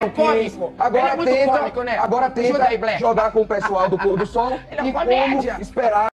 é cômico. Agora Ele é tenta, cômico, né? agora tenta aí, jogar com o pessoal do pôr do sol e como esperar